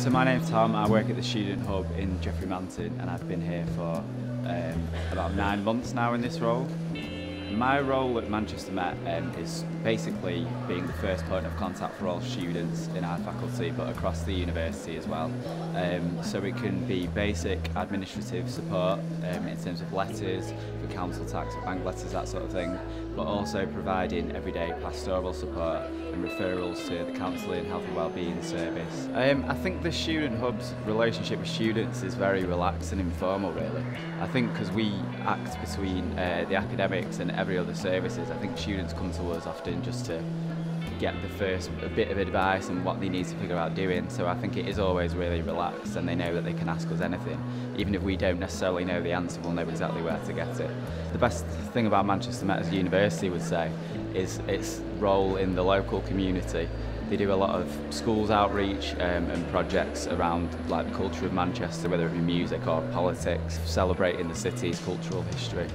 So my name's Tom, I work at the Student Hub in Geoffrey Manton and I've been here for um, about nine months now in this role. My role at Manchester Met um, is basically being the first point of contact for all students in our faculty but across the university as well. Um, so it can be basic administrative support um, in terms of letters, for council tax, bank letters, that sort of thing, but also providing everyday pastoral support and referrals to the counselling, and health and wellbeing service. Um, I think the Student Hub's relationship with students is very relaxed and informal really. I think because we act between uh, the academics and every other services, I think students come to us often just to get the first bit of advice and what they need to figure out doing. So I think it is always really relaxed and they know that they can ask us anything. Even if we don't necessarily know the answer, we'll know exactly where to get it. The best thing about Manchester Met as a university would say is its role in the local community. They do a lot of schools outreach um, and projects around like the culture of Manchester, whether it be music or politics, celebrating the city's cultural history.